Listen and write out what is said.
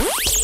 Bye.